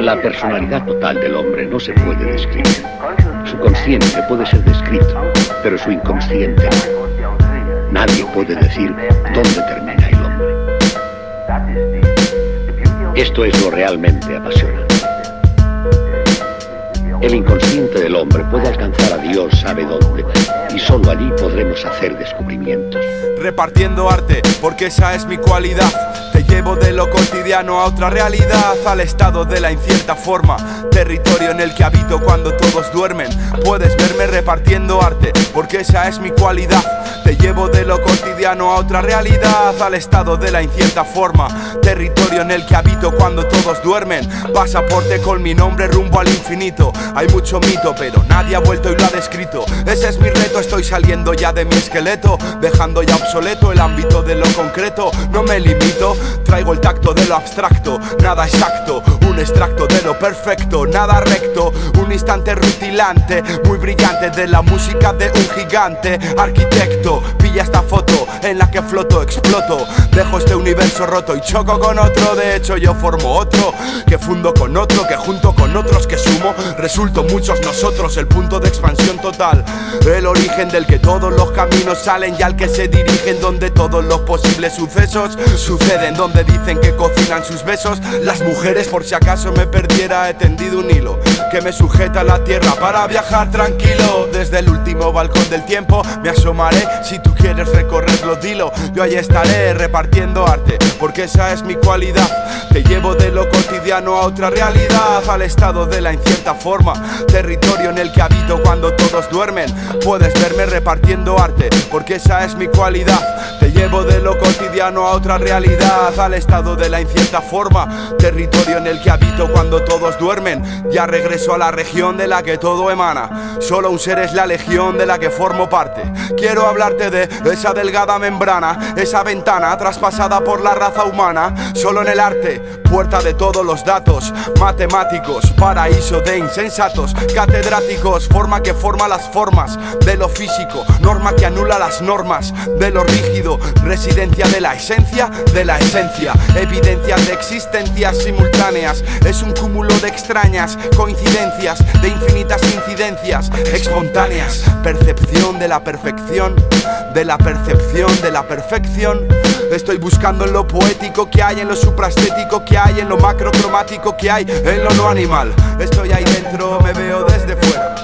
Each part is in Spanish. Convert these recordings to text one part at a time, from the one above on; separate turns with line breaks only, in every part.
La personalidad total del hombre no se puede describir. Su consciente puede ser descrito, pero su inconsciente no. Nadie puede decir dónde termina el hombre. Esto es lo realmente apasionante. El inconsciente del hombre puede alcanzar a Dios sabe dónde, y solo allí podremos hacer descubrimientos.
Repartiendo arte, porque esa es mi cualidad. Llevo de lo cotidiano a otra realidad, al estado de la incierta forma, territorio en el que habito cuando todos duermen. Puedes verme repartiendo arte, porque esa es mi cualidad. Te llevo de lo cotidiano a otra realidad, al estado de la incierta forma, territorio en el que habito cuando todos duermen. Pasaporte con mi nombre rumbo al infinito. Hay mucho mito, pero nadie ha vuelto y lo ha descrito. Ese es mi reto, estoy saliendo ya de mi esqueleto, dejando ya obsoleto el ámbito de lo concreto. No me limito, traigo el tacto de lo abstracto, nada exacto, un extracto de lo perfecto, nada recto, un instante rutilante, muy brillante de la música de un gigante arquitecto. Pilla esta foto en la que floto, exploto. Dejo este universo roto y choco con otro. De hecho, yo formo otro que fundo con otro, que junto con otros que sumo. Resulto muchos nosotros, el punto de expansión total. El origen del que todos los caminos salen y al que se dirigen, donde todos los posibles sucesos suceden, donde dicen que cocinan sus besos. Las mujeres, por si acaso me perdiera, he tendido un hilo que me sujeta a la tierra para viajar tranquilo. Desde el último balcón del tiempo me asomaré si tú quieres recorrerlo, dilo, yo ahí estaré repartiendo arte, porque esa es mi cualidad. Te llevo de lo cotidiano a otra realidad, al estado de la incierta forma, territorio en el que habito cuando todos duermen. Puedes verme repartiendo arte, porque esa es mi cualidad. Llevo de lo cotidiano a otra realidad, al estado de la incierta forma, territorio en el que habito cuando todos duermen. Ya regreso a la región de la que todo emana. Solo un ser es la legión de la que formo parte. Quiero hablarte de esa delgada membrana, esa ventana traspasada por la raza humana. Solo en el arte, puerta de todos los datos, matemáticos, paraíso de insensatos, catedráticos, forma que forma las formas de lo físico, norma que anula las normas de lo rígido, residencia de la esencia de la esencia, evidencia de existencias simultáneas, es un cúmulo de extrañas coincidencias, de infinitas incidencias espontáneas, percepción de la perfección, de la percepción de la perfección. Estoy buscando en lo poético que hay, en lo supraestético que hay, en lo macrocromático que hay, en lo no animal. Estoy ahí dentro, me veo desde fuera.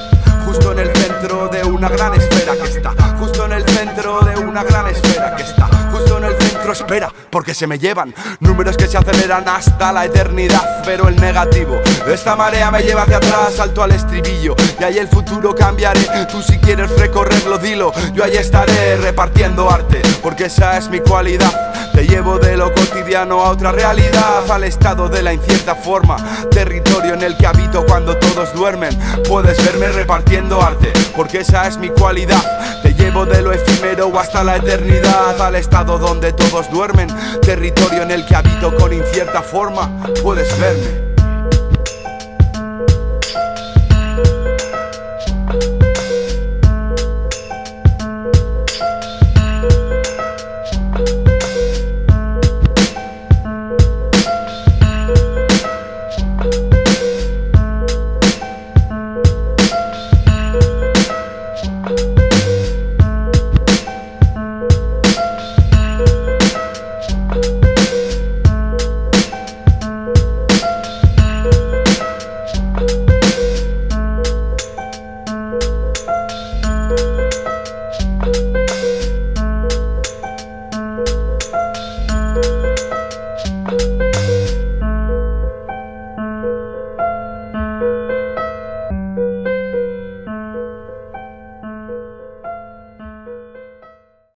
Justo en el centro de una gran esfera que está. Justo en el centro una gran esfera que está. Justo en el centro espera, porque se me llevan números que se aceleran hasta la eternidad. Pero el negativo, esta marea me lleva hacia atrás, salto al estribillo. Y ahí el futuro cambiaré. Tú si quieres recorrerlo, dilo. Yo ahí estaré repartiendo arte, porque esa es mi cualidad. Te llevo de lo cotidiano a otra realidad, al estado de la incierta forma, territorio en el que habito cuando todos duermen. Puedes verme repartiendo arte, porque esa es mi cualidad. Llevo de lo efímero hasta la eternidad, al estado donde todos duermen, territorio en el que habito con incierta forma. Puedes verme.